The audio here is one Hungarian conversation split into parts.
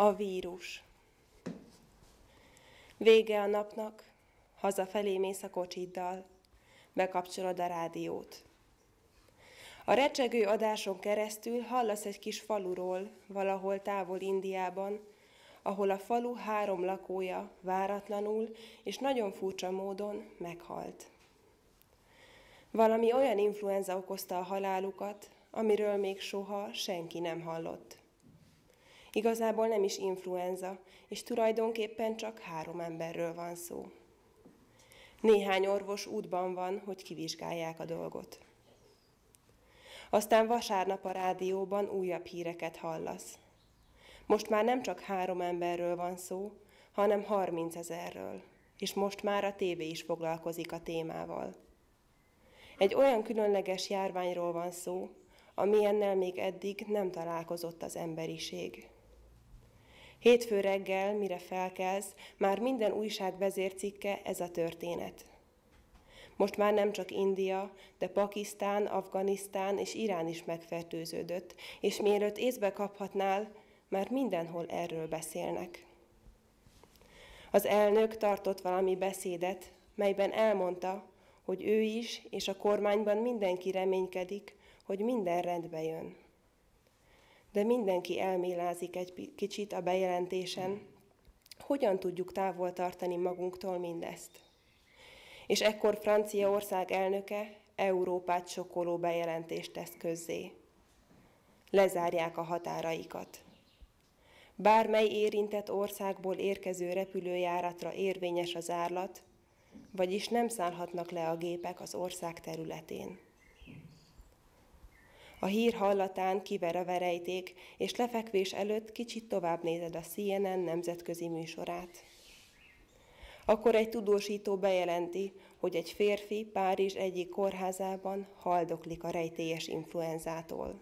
A vírus. Vége a napnak, hazafelé mész a kocsiddal, bekapcsolod a rádiót. A recsegő adáson keresztül hallasz egy kis faluról, valahol távol Indiában, ahol a falu három lakója váratlanul és nagyon furcsa módon meghalt. Valami olyan influenza okozta a halálukat, amiről még soha senki nem hallott. Igazából nem is influenza, és tulajdonképpen csak három emberről van szó. Néhány orvos útban van, hogy kivizsgálják a dolgot. Aztán vasárnap a rádióban újabb híreket hallasz. Most már nem csak három emberről van szó, hanem harminc ezerről, és most már a tévé is foglalkozik a témával. Egy olyan különleges járványról van szó, amilyennel még eddig nem találkozott az emberiség. Hétfő reggel, mire felkelsz, már minden újság vezércikke ez a történet. Most már nem csak India, de Pakisztán, Afganisztán és Irán is megfertőződött, és mielőtt észbe kaphatnál, már mindenhol erről beszélnek. Az elnök tartott valami beszédet, melyben elmondta, hogy ő is és a kormányban mindenki reménykedik, hogy minden rendbe jön. De mindenki elmélázik egy kicsit a bejelentésen, hogyan tudjuk távol tartani magunktól mindezt. És ekkor Franciaország elnöke Európát sokkoló bejelentést tesz közzé. Lezárják a határaikat. Bármely érintett országból érkező repülőjáratra érvényes az árlat, vagyis nem szállhatnak le a gépek az ország területén. A hír hallatán kiver a verejték, és lefekvés előtt kicsit tovább nézed a CNN nemzetközi műsorát. Akkor egy tudósító bejelenti, hogy egy férfi Párizs egyik kórházában haldoklik a rejtélyes influenzától.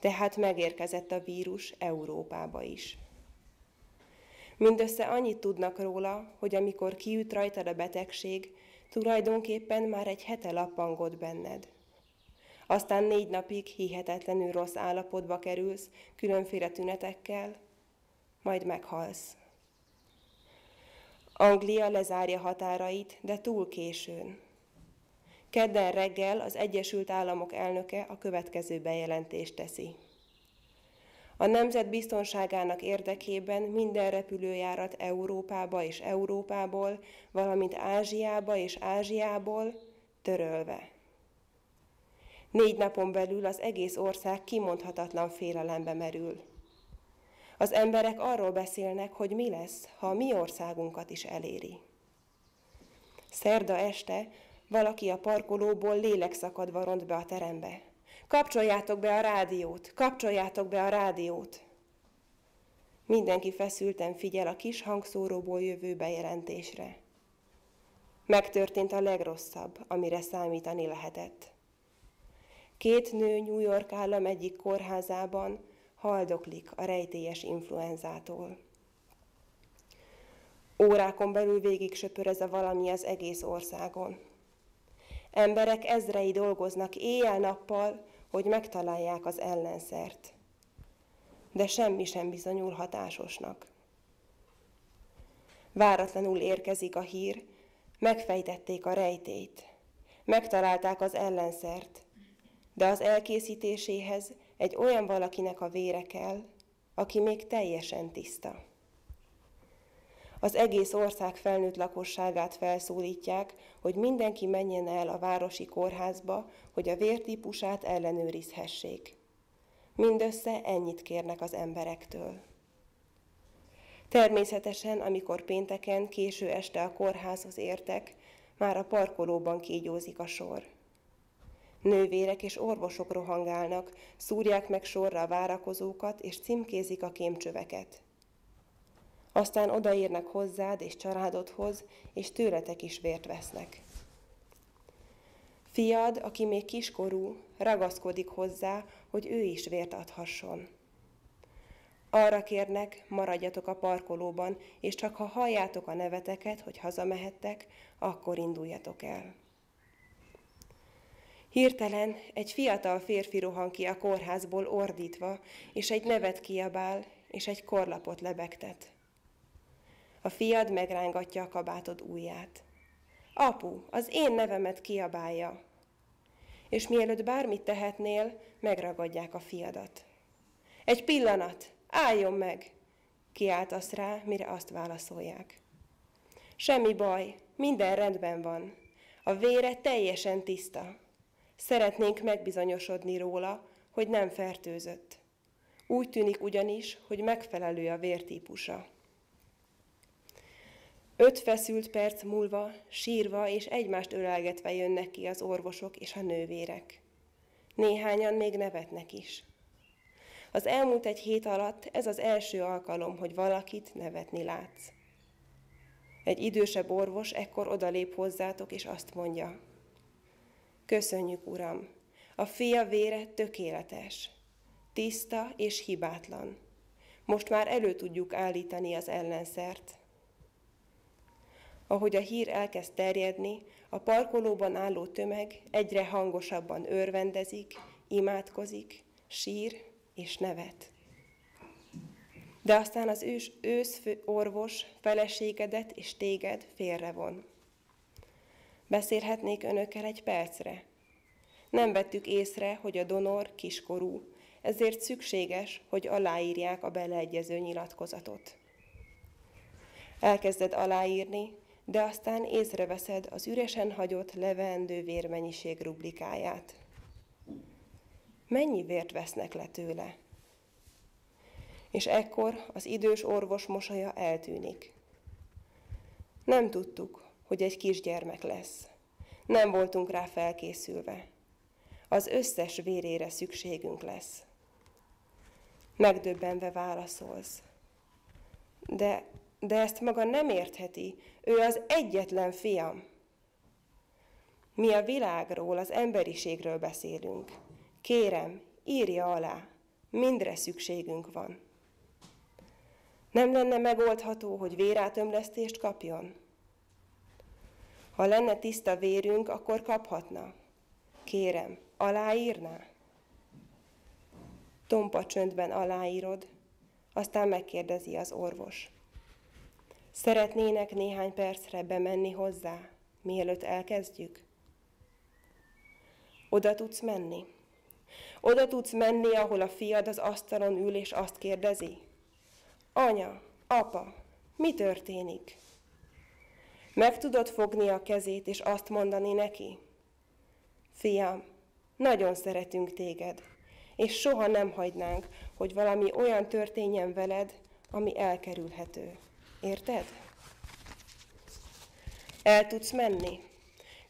Tehát megérkezett a vírus Európába is. Mindössze annyit tudnak róla, hogy amikor kiüt rajtad a betegség, tulajdonképpen már egy hete lappangod benned. Aztán négy napig hihetetlenül rossz állapotba kerülsz, különféle tünetekkel, majd meghalsz. Anglia lezárja határait, de túl későn. Kedden reggel az Egyesült Államok elnöke a következő bejelentést teszi. A nemzet biztonságának érdekében minden repülőjárat Európába és Európából, valamint Ázsiába és Ázsiából törölve. Négy napon belül az egész ország kimondhatatlan félelembe merül. Az emberek arról beszélnek, hogy mi lesz, ha a mi országunkat is eléri. Szerda este valaki a parkolóból lélekszakadva ront be a terembe. Kapcsoljátok be a rádiót, kapcsoljátok be a rádiót. Mindenki feszülten figyel a kis hangszóróból jövő bejelentésre. Megtörtént a legrosszabb, amire számítani lehetett. Két nő New York állam egyik kórházában haldoklik a rejtélyes influenzától. Órákon belül végig söpör ez a valami az egész országon. Emberek ezrei dolgoznak éjjel-nappal, hogy megtalálják az ellenszert. De semmi sem bizonyul hatásosnak. Váratlanul érkezik a hír, megfejtették a rejtét, megtalálták az ellenszert, de az elkészítéséhez egy olyan valakinek a vére kell, aki még teljesen tiszta. Az egész ország felnőtt lakosságát felszólítják, hogy mindenki menjen el a városi kórházba, hogy a vértípusát ellenőrizhessék. Mindössze ennyit kérnek az emberektől. Természetesen, amikor pénteken késő este a kórházhoz értek, már a parkolóban kígyózik a sor. Nővérek és orvosok rohangálnak, szúrják meg sorra a várakozókat, és címkézik a kémcsöveket. Aztán odaérnek hozzád és családodhoz, és tőletek is vért vesznek. Fiad, aki még kiskorú, ragaszkodik hozzá, hogy ő is vért adhasson. Arra kérnek, maradjatok a parkolóban, és csak ha halljátok a neveteket, hogy hazamehettek, akkor induljatok el. Hirtelen egy fiatal férfi rohan ki a kórházból ordítva, és egy nevet kiabál, és egy korlapot lebegtet. A fiad megrángatja a kabátod ujját. Apu, az én nevemet kiabálja. És mielőtt bármit tehetnél, megragadják a fiadat. Egy pillanat, álljon meg! Kiáltasz rá, mire azt válaszolják. Semmi baj, minden rendben van. A vére teljesen tiszta. Szeretnénk megbizonyosodni róla, hogy nem fertőzött. Úgy tűnik ugyanis, hogy megfelelő a vértípusa. Öt feszült perc múlva sírva és egymást ölelgetve jönnek ki az orvosok és a nővérek. Néhányan még nevetnek is. Az elmúlt egy hét alatt ez az első alkalom, hogy valakit nevetni látsz. Egy idősebb orvos ekkor odalép hozzátok, és azt mondja, Köszönjük, Uram, a fia vére tökéletes, tiszta és hibátlan. Most már elő tudjuk állítani az ellenszert. Ahogy a hír elkezd terjedni, a parkolóban álló tömeg egyre hangosabban örvendezik, imádkozik, sír és nevet. De aztán az ős, ősz orvos feleségedet és téged félrevon. Beszélhetnék önökkel egy percre. Nem vettük észre, hogy a donor kiskorú, ezért szükséges, hogy aláírják a beleegyező nyilatkozatot. Elkezded aláírni, de aztán észreveszed az üresen hagyott leveendő vérmennyiség rublikáját. Mennyi vért vesznek le tőle? És ekkor az idős orvos mosolya eltűnik. Nem tudtuk, hogy egy kisgyermek lesz. Nem voltunk rá felkészülve. Az összes vérére szükségünk lesz. Megdöbbenve válaszolsz. De, de ezt maga nem értheti. Ő az egyetlen fiam. Mi a világról, az emberiségről beszélünk. Kérem, írja alá, mindre szükségünk van. Nem lenne megoldható, hogy vérátömlesztést kapjon? Ha lenne tiszta vérünk, akkor kaphatna. Kérem, aláírná? Tompa csöndben aláírod, aztán megkérdezi az orvos. Szeretnének néhány percre bemenni hozzá, mielőtt elkezdjük? Oda tudsz menni? Oda tudsz menni, ahol a fiad az asztalon ül, és azt kérdezi? Anya, apa, mi történik? Meg tudod fogni a kezét, és azt mondani neki? Fiam, nagyon szeretünk téged, és soha nem hagynánk, hogy valami olyan történjen veled, ami elkerülhető. Érted? El tudsz menni?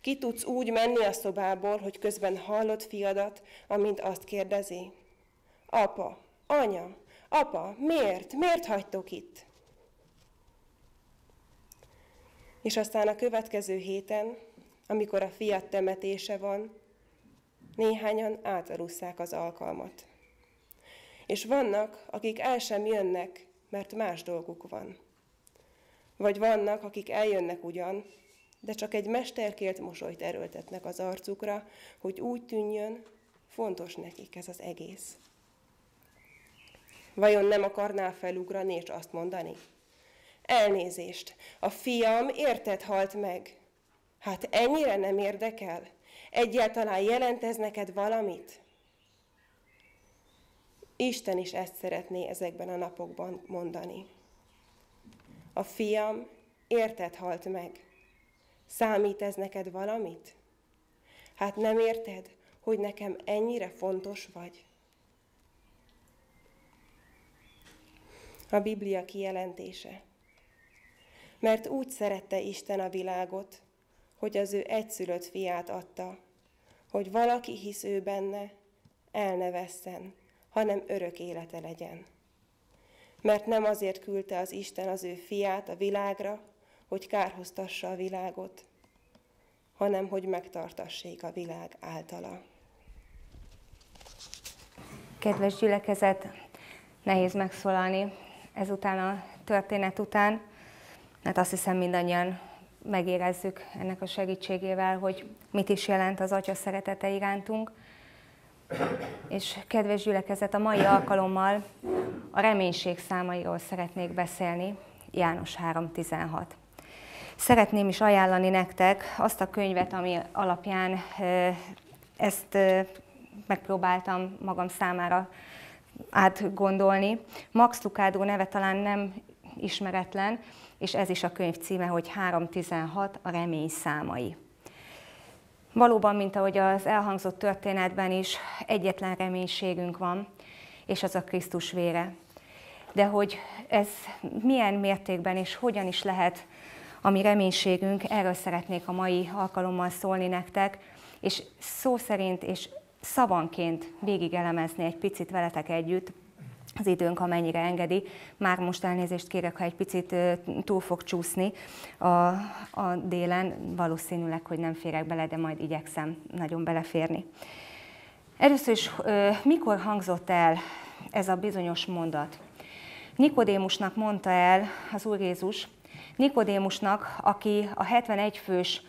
Ki tudsz úgy menni a szobából, hogy közben hallod fiadat, amint azt kérdezi? Apa, anya, apa, miért? Miért hagytok itt? És aztán a következő héten, amikor a fiat temetése van, néhányan átalusszák az alkalmat. És vannak, akik el sem jönnek, mert más dolguk van. Vagy vannak, akik eljönnek ugyan, de csak egy mesterkélt mosolyt erőltetnek az arcukra, hogy úgy tűnjön, fontos nekik ez az egész. Vajon nem akarnál felugrani és azt mondani? Elnézést, a fiam érted halt meg. Hát ennyire nem érdekel? Egyáltalán jelent ez neked valamit? Isten is ezt szeretné ezekben a napokban mondani. A fiam érted halt meg. Számít ez neked valamit? Hát nem érted, hogy nekem ennyire fontos vagy? A Biblia kijelentése mert úgy szerette Isten a világot, hogy az ő egyszülött fiát adta, hogy valaki hisz ő benne, el ne vesszen, hanem örök élete legyen. Mert nem azért küldte az Isten az ő fiát a világra, hogy kárhoztassa a világot, hanem hogy megtartassék a világ általa. Kedves gyülekezet, nehéz megszólalni ezután a történet után, mert azt hiszem mindannyian megérezzük ennek a segítségével, hogy mit is jelent az Atya szeretete irántunk. És kedves gyülekezet, a mai alkalommal a reménység számairól szeretnék beszélni, János 3.16. Szeretném is ajánlani nektek azt a könyvet, ami alapján ezt megpróbáltam magam számára átgondolni. Max Lucado neve talán nem ismeretlen, és ez is a könyv címe, hogy 316 a remény számai. Valóban, mint ahogy az elhangzott történetben is, egyetlen reménységünk van, és az a Krisztus vére. De hogy ez milyen mértékben és hogyan is lehet a mi reménységünk, erről szeretnék a mai alkalommal szólni nektek, és szó szerint és szavanként végig elemezni egy picit veletek együtt, az időnk amennyire engedi. Már most elnézést kérek, ha egy picit túl fog csúszni a, a délen. Valószínűleg, hogy nem férek bele, de majd igyekszem nagyon beleférni. Először is, mikor hangzott el ez a bizonyos mondat? Nikodémusnak mondta el az Úr Jézus, Nikodémusnak, aki a 71 fős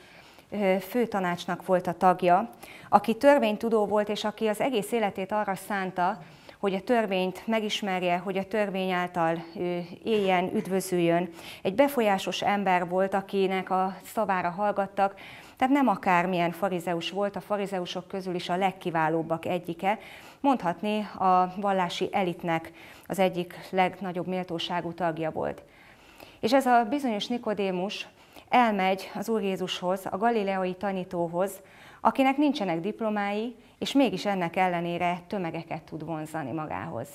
főtanácsnak volt a tagja, aki törvénytudó volt, és aki az egész életét arra szánta, hogy a törvényt megismerje, hogy a törvény által éljen, üdvözüljön. Egy befolyásos ember volt, akinek a szavára hallgattak, tehát nem akármilyen farizeus volt, a farizeusok közül is a legkiválóbbak egyike, mondhatni a vallási elitnek az egyik legnagyobb méltóságú tagja volt. És ez a bizonyos Nikodémus elmegy az Úr Jézushoz, a galileai tanítóhoz, akinek nincsenek diplomái, és mégis ennek ellenére tömegeket tud vonzani magához.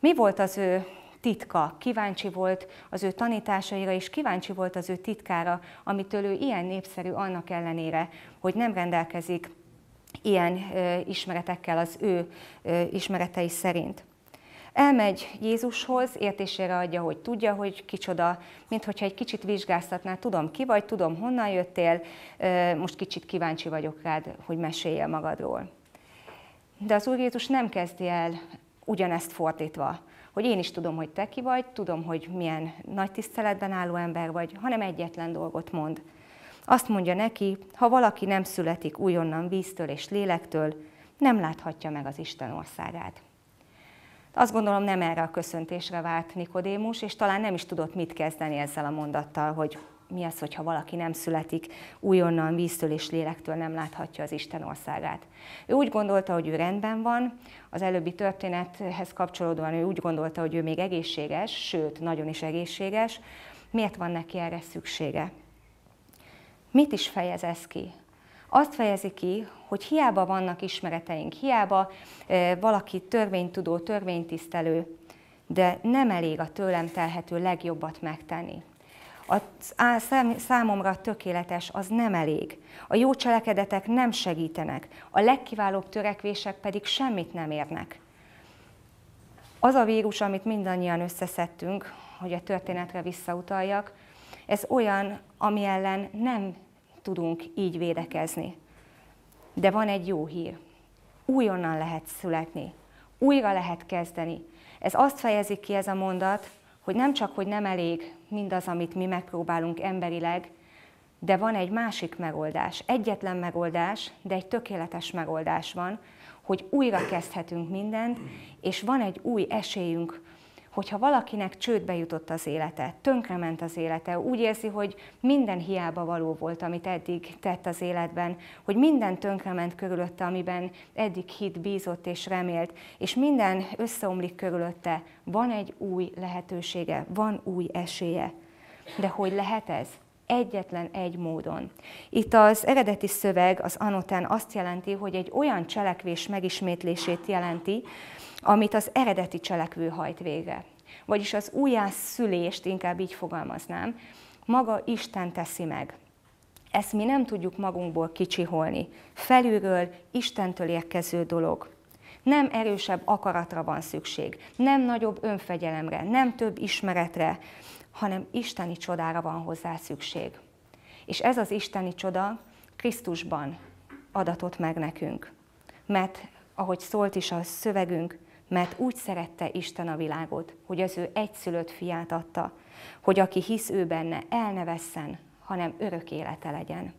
Mi volt az ő titka? Kíváncsi volt az ő tanításaira, és kíváncsi volt az ő titkára, amitől ő ilyen népszerű annak ellenére, hogy nem rendelkezik ilyen ismeretekkel az ő ismeretei szerint. Elmegy Jézushoz, értésére adja, hogy tudja, hogy kicsoda, mint hogyha egy kicsit vizsgáztatná, tudom ki vagy, tudom honnan jöttél, most kicsit kíváncsi vagyok rád, hogy mesélje magadról. De az Úr Jézus nem kezdi el ugyanezt fordítva, hogy én is tudom, hogy te ki vagy, tudom, hogy milyen nagy tiszteletben álló ember vagy, hanem egyetlen dolgot mond. Azt mondja neki, ha valaki nem születik újonnan víztől és lélektől, nem láthatja meg az Isten országát. Azt gondolom nem erre a köszöntésre várt Nikodémus, és talán nem is tudott mit kezdeni ezzel a mondattal, hogy mi az, hogyha valaki nem születik újonnan víztől és lélektől nem láthatja az Isten országát. Ő úgy gondolta, hogy ő rendben van, az előbbi történethez kapcsolódóan ő úgy gondolta, hogy ő még egészséges, sőt, nagyon is egészséges. Miért van neki erre szüksége? Mit is fejez ez ki? Azt fejezi ki, hogy hiába vannak ismereteink, hiába valaki törvénytudó, törvénytisztelő, de nem elég a tőlem telhető legjobbat megtenni. A számomra tökéletes az nem elég. A jó cselekedetek nem segítenek, a legkiválóbb törekvések pedig semmit nem érnek. Az a vírus, amit mindannyian összeszedtünk, hogy a történetre visszautaljak, ez olyan, ami ellen nem tudunk így védekezni. De van egy jó hír. Újonnan lehet születni. Újra lehet kezdeni. Ez azt fejezi ki ez a mondat, hogy nem csak, hogy nem elég mindaz, amit mi megpróbálunk emberileg, de van egy másik megoldás, egyetlen megoldás, de egy tökéletes megoldás van, hogy újra kezdhetünk mindent, és van egy új esélyünk hogyha valakinek csődbe jutott az élete, tönkrement az élete, úgy érzi, hogy minden hiába való volt, amit eddig tett az életben, hogy minden tönkrement körülötte, amiben eddig hit, bízott és remélt, és minden összeomlik körülötte, van egy új lehetősége, van új esélye. De hogy lehet ez? Egyetlen egy módon. Itt az eredeti szöveg, az anotán azt jelenti, hogy egy olyan cselekvés megismétlését jelenti, amit az eredeti cselekvő hajt végre. Vagyis az újjászülést, inkább így fogalmaznám, maga Isten teszi meg. Ezt mi nem tudjuk magunkból kicsiholni. Felülről Istentől érkező dolog. Nem erősebb akaratra van szükség, nem nagyobb önfegyelemre, nem több ismeretre, hanem isteni csodára van hozzá szükség. És ez az isteni csoda Krisztusban adatott meg nekünk. Mert, ahogy szólt is a szövegünk, mert úgy szerette Isten a világot, hogy az ő egyszülött fiát adta, hogy aki hisz ő benne, el ne vesszen, hanem örök élete legyen.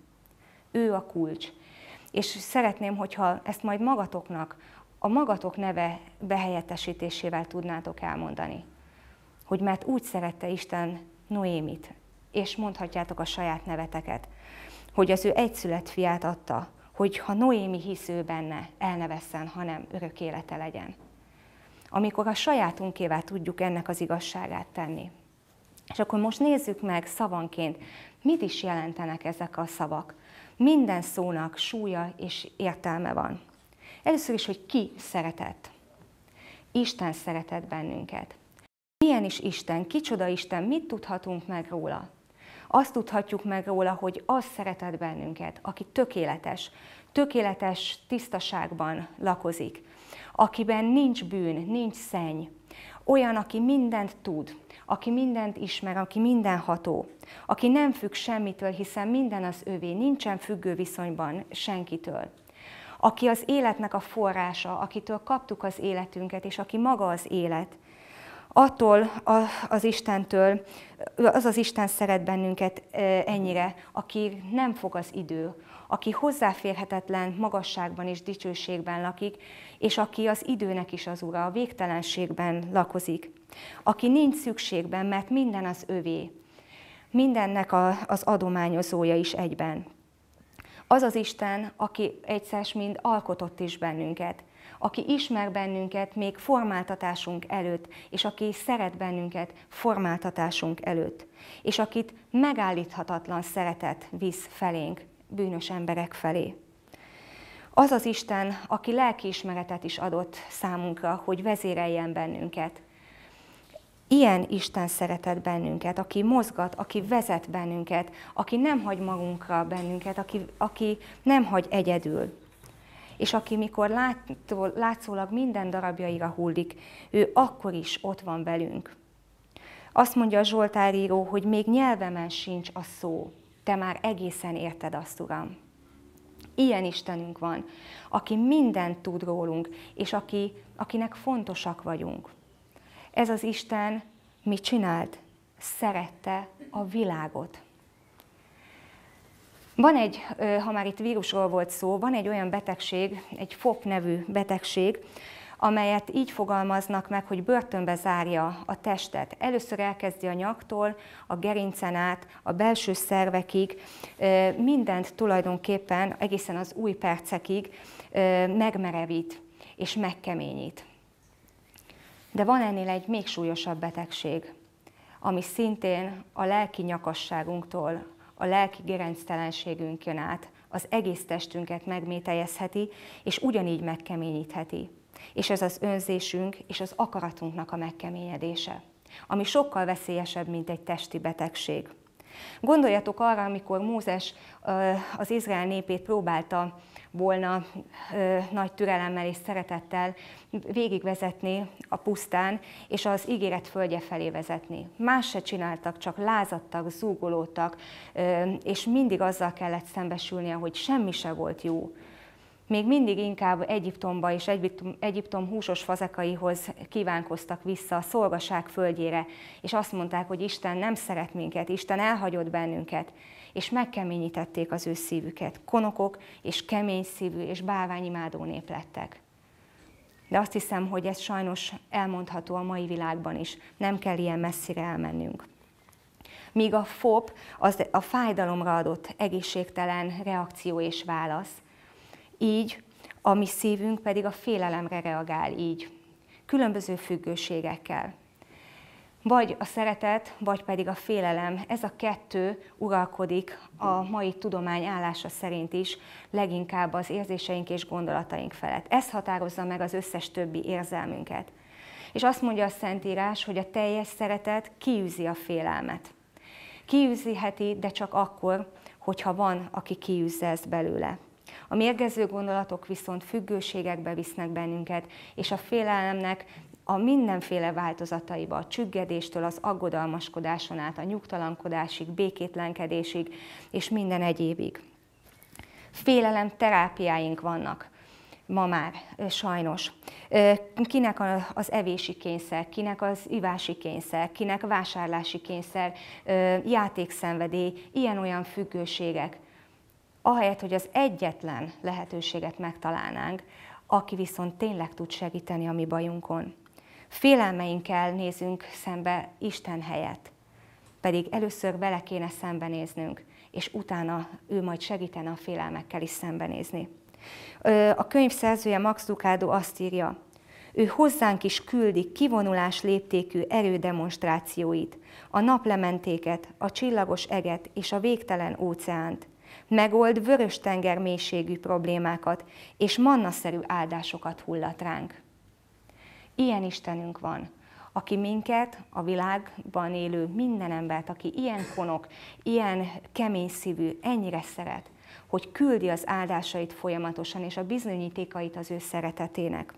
Ő a kulcs. És szeretném, hogyha ezt majd magatoknak a magatok neve behelyettesítésével tudnátok elmondani. Hogy mert úgy szerette Isten Noémit, és mondhatjátok a saját neveteket, hogy az ő egyszület fiát adta, hogy ha Noémi hisz ő benne, elnevesszen, hanem örök élete legyen. Amikor a sajátunkével tudjuk ennek az igazságát tenni. És akkor most nézzük meg szavanként, mit is jelentenek ezek a szavak. Minden szónak súlya és értelme van. Először is, hogy ki szeretett. Isten szeretett bennünket. Milyen is Isten, kicsoda Isten, mit tudhatunk meg róla? Azt tudhatjuk meg róla, hogy az szeretett bennünket, aki tökéletes, tökéletes tisztaságban lakozik, akiben nincs bűn, nincs szenny, olyan, aki mindent tud, aki mindent ismer, aki mindenható, aki nem függ semmitől, hiszen minden az övé, nincsen függő viszonyban senkitől. Aki az életnek a forrása, akitől kaptuk az életünket, és aki maga az élet. Attól az Istentől, az az Isten szeret bennünket ennyire, aki nem fog az idő, aki hozzáférhetetlen magasságban és dicsőségben lakik, és aki az időnek is az ura, a végtelenségben lakozik. Aki nincs szükségben, mert minden az övé. Mindennek a, az adományozója is egyben. Az az Isten, aki egyszer mind alkotott is bennünket, aki ismer bennünket még formáltatásunk előtt, és aki szeret bennünket formáltatásunk előtt, és akit megállíthatatlan szeretet visz felénk, bűnös emberek felé. Az az Isten, aki lelkiismeretet is adott számunkra, hogy vezéreljen bennünket. Ilyen Isten szeretett bennünket, aki mozgat, aki vezet bennünket, aki nem hagy magunkra bennünket, aki, aki nem hagy egyedül. És aki mikor látszó, látszólag minden darabjaira hullik, ő akkor is ott van velünk. Azt mondja a Zsoltáríró, hogy még nyelvemen sincs a szó, te már egészen érted azt, Uram. Ilyen Istenünk van, aki mindent tud rólunk, és aki, akinek fontosak vagyunk. Ez az Isten mit csinált? Szerette a világot. Van egy, ha már itt vírusról volt szó, van egy olyan betegség, egy FOP nevű betegség, amelyet így fogalmaznak meg, hogy börtönbe zárja a testet. Először elkezdi a nyaktól, a gerincen át, a belső szervekig, mindent tulajdonképpen egészen az új percekig megmerevít és megkeményít. De van ennél egy még súlyosabb betegség, ami szintén a lelki nyakasságunktól, a lelki gerenctelenségünkön át az egész testünket megmételjezheti, és ugyanígy megkeményítheti és ez az önzésünk és az akaratunknak a megkeményedése, ami sokkal veszélyesebb, mint egy testi betegség. Gondoljatok arra, amikor Mózes az Izrael népét próbálta volna nagy türelemmel és szeretettel végigvezetni a pusztán, és az ígéret földje felé vezetni. Más se csináltak, csak lázadtak, zúgolódtak, és mindig azzal kellett szembesülnie, hogy semmi se volt jó még mindig inkább Egyiptomba és Egyiptom, Egyiptom húsos fazekaihoz kívánkoztak vissza a szolgaság földjére, és azt mondták, hogy Isten nem szeret minket, Isten elhagyott bennünket, és megkeményítették az ő szívüket. Konokok és kemény szívű és bálványimádó nép lettek. De azt hiszem, hogy ez sajnos elmondható a mai világban is. Nem kell ilyen messzire elmennünk. Míg a FOP az a fájdalomra adott egészségtelen reakció és válasz, így a mi szívünk pedig a félelemre reagál így, különböző függőségekkel. Vagy a szeretet, vagy pedig a félelem, ez a kettő uralkodik a mai tudomány állása szerint is, leginkább az érzéseink és gondolataink felett. Ez határozza meg az összes többi érzelmünket. És azt mondja a Szentírás, hogy a teljes szeretet kiűzi a félelmet. Kiűziheti, de csak akkor, hogyha van, aki kiűzze ezt belőle. A mérgező gondolatok viszont függőségekbe visznek bennünket, és a félelemnek a mindenféle változataiba, a csüggedéstől az aggodalmaskodáson át, a nyugtalankodásig, békétlenkedésig és minden egyébig. Félelem terápiáink vannak ma már, sajnos. Kinek az evési kényszer, kinek az ivási kényszer, kinek vásárlási kényszer, játékszenvedély, ilyen-olyan függőségek ahelyett, hogy az egyetlen lehetőséget megtalálnánk, aki viszont tényleg tud segíteni a mi bajunkon. Félelmeinkkel nézünk szembe Isten helyett, pedig először vele kéne szembenéznünk, és utána ő majd segítene a félelmekkel is szembenézni. A könyv szerzője Max Lucado azt írja, ő hozzánk is küldi kivonulás léptékű erődemonstrációit, a naplementéket, a csillagos eget és a végtelen óceánt. Megold vörös tenger mélységű problémákat, és mannaszerű áldásokat hullat ránk. Ilyen Istenünk van, aki minket, a világban élő minden embert, aki ilyen konok, ilyen kemény szívű, ennyire szeret, hogy küldi az áldásait folyamatosan, és a bizonyítékait az ő szeretetének.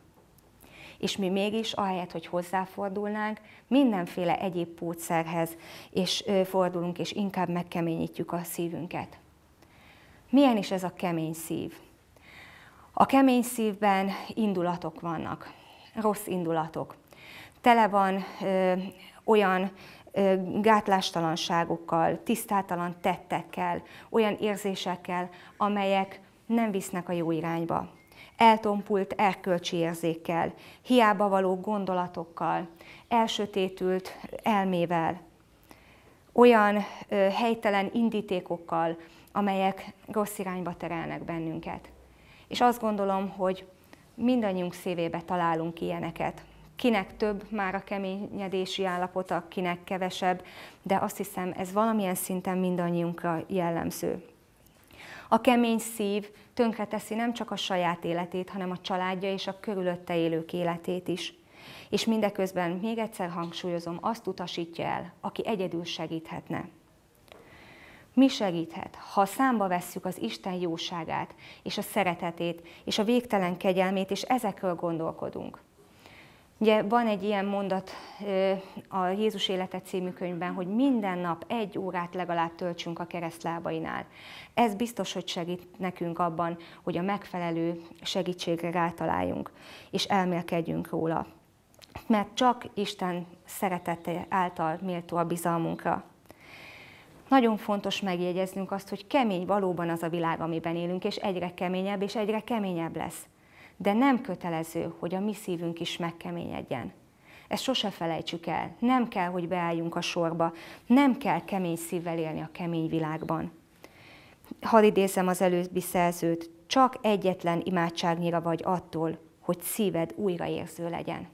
És mi mégis, ahelyett, hogy hozzáfordulnánk, mindenféle egyéb pótszerhez és fordulunk, és inkább megkeményítjük a szívünket. Milyen is ez a kemény szív? A kemény szívben indulatok vannak, rossz indulatok. Tele van ö, olyan ö, gátlástalanságokkal, tisztátalan tettekkel, olyan érzésekkel, amelyek nem visznek a jó irányba. Eltompult erkölcsi érzékkel, hiába való gondolatokkal, elsötétült elmével, olyan ö, helytelen indítékokkal, amelyek rossz irányba terelnek bennünket. És azt gondolom, hogy mindannyiunk szívébe találunk ilyeneket. Kinek több már a keményedési állapota, kinek kevesebb, de azt hiszem, ez valamilyen szinten mindannyiunkra jellemző. A kemény szív tönkreteszi nem csak a saját életét, hanem a családja és a körülötte élők életét is. És mindeközben még egyszer hangsúlyozom, azt utasítja el, aki egyedül segíthetne. Mi segíthet, ha számba vesszük az Isten jóságát, és a szeretetét, és a végtelen kegyelmét, és ezekről gondolkodunk. Ugye van egy ilyen mondat a Jézus élete című könyvben, hogy minden nap egy órát legalább töltsünk a keresztlábainál. Ez biztos, hogy segít nekünk abban, hogy a megfelelő segítségre rátaláljunk, és elmélkedjünk róla. Mert csak Isten szeretete által méltó a bizalmunkra. Nagyon fontos megjegyeznünk azt, hogy kemény valóban az a világ, amiben élünk, és egyre keményebb, és egyre keményebb lesz. De nem kötelező, hogy a mi szívünk is megkeményedjen. Ezt sose felejtsük el. Nem kell, hogy beálljunk a sorba. Nem kell kemény szívvel élni a kemény világban. Hadd idézem az előbbi szerzőt. Csak egyetlen imádságnyira vagy attól, hogy szíved újraérző legyen.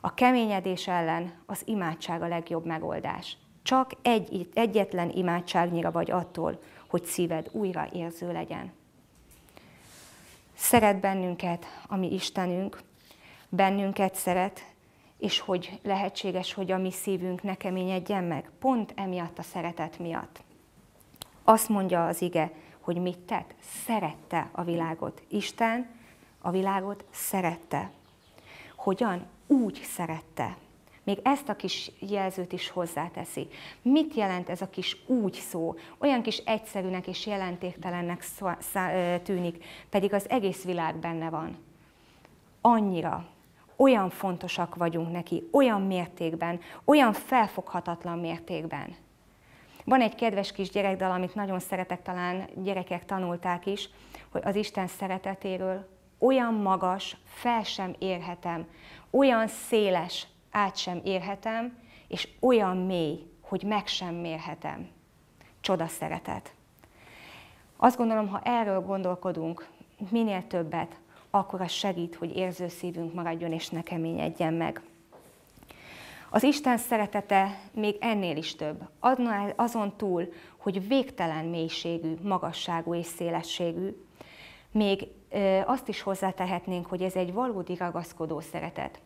A keményedés ellen az imádság a legjobb megoldás. Csak egy, egyetlen imádságnyira vagy attól, hogy szíved újra érző legyen. Szeret bennünket, ami Istenünk, bennünket szeret, és hogy lehetséges, hogy a mi szívünk ne keményedjen meg, pont emiatt a szeretet miatt. Azt mondja az ige, hogy mit tett? Szerette a világot. Isten a világot szerette. Hogyan? Úgy szerette, még ezt a kis jelzőt is hozzáteszi. Mit jelent ez a kis úgy szó? Olyan kis egyszerűnek és jelentéktelennek tűnik, pedig az egész világ benne van. Annyira, olyan fontosak vagyunk neki, olyan mértékben, olyan felfoghatatlan mértékben. Van egy kedves kis gyerekdal, amit nagyon szeretek, talán gyerekek tanulták is, hogy az Isten szeretetéről olyan magas, fel sem érhetem, olyan széles, át sem érhetem, és olyan mély, hogy meg sem mérhetem. Csoda szeretet. Azt gondolom, ha erről gondolkodunk minél többet, akkor az segít, hogy érző szívünk maradjon és ne keményedjen meg. Az Isten szeretete még ennél is több. Azon túl, hogy végtelen mélységű, magasságú és szélességű, még azt is hozzátehetnénk, hogy ez egy valódi ragaszkodó szeretet.